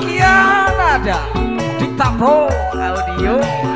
Kian ada. Di Pro Audio.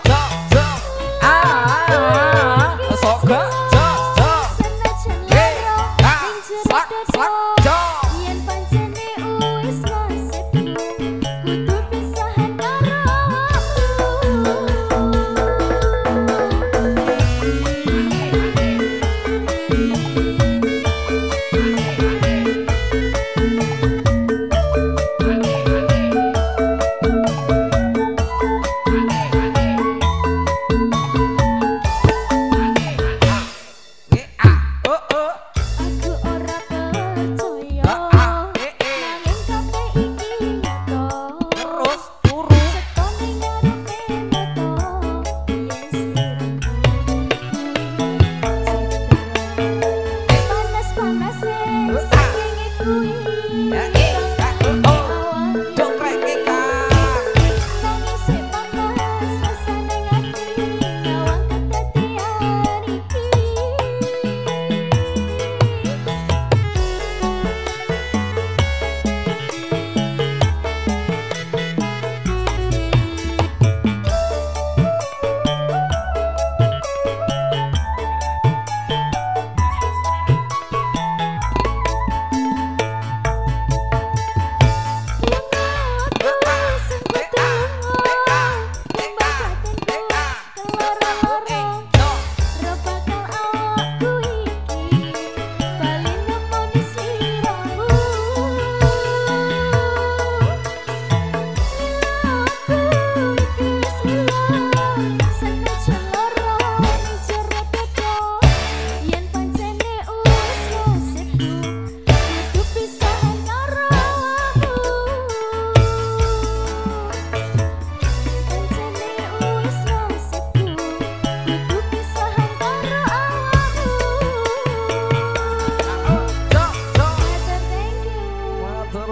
message, singing it to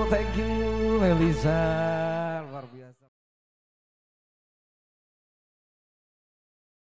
thank you, Elisa.